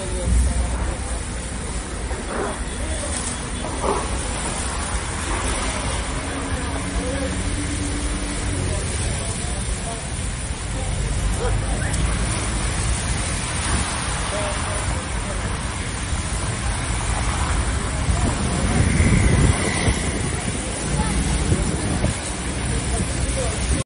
napanood nyo